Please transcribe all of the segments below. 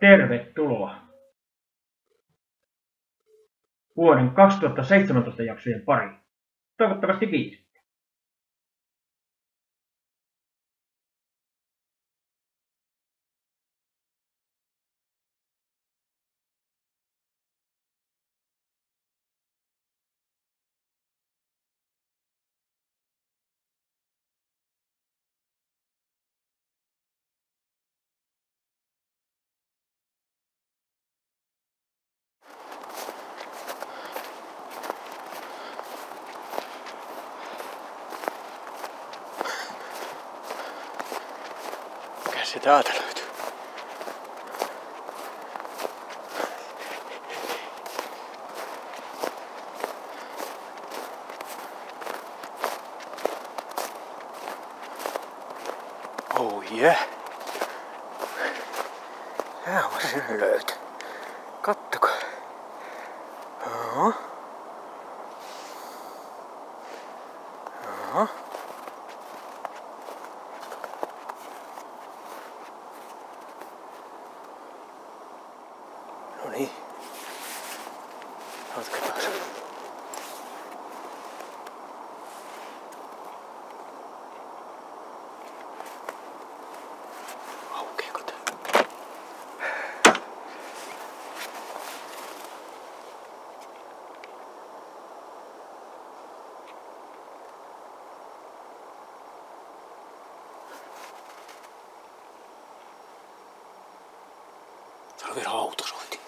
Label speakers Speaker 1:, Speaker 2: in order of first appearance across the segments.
Speaker 1: Tervetuloa vuoden 2017 jaksojen pariin. Toivottavasti viisi.
Speaker 2: see taadanud. oh yeah. ja ma sinna lööd. kattugu. ahah ねまずかったそれはらい青と白い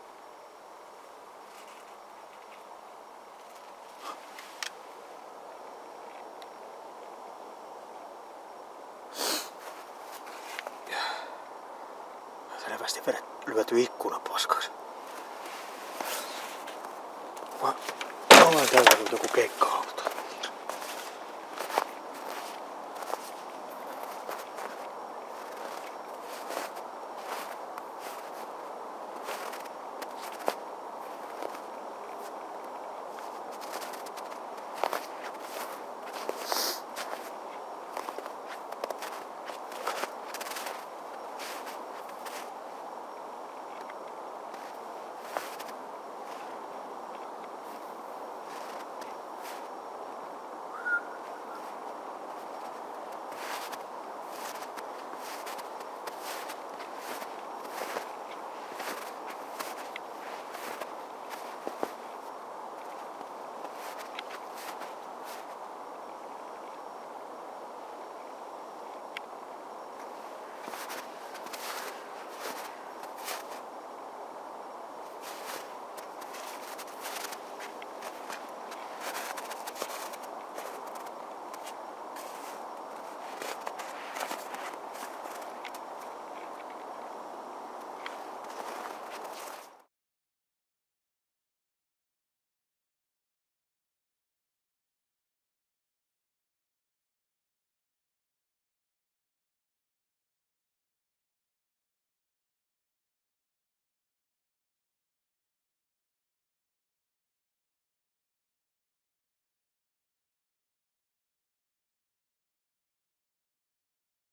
Speaker 2: selvästi vedet, lyöty ikkuna paskaksi. Mä olen täällä joku keikka-auto.